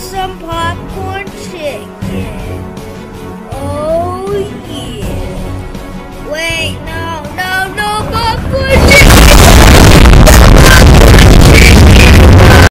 some popcorn chicken. Oh, yeah.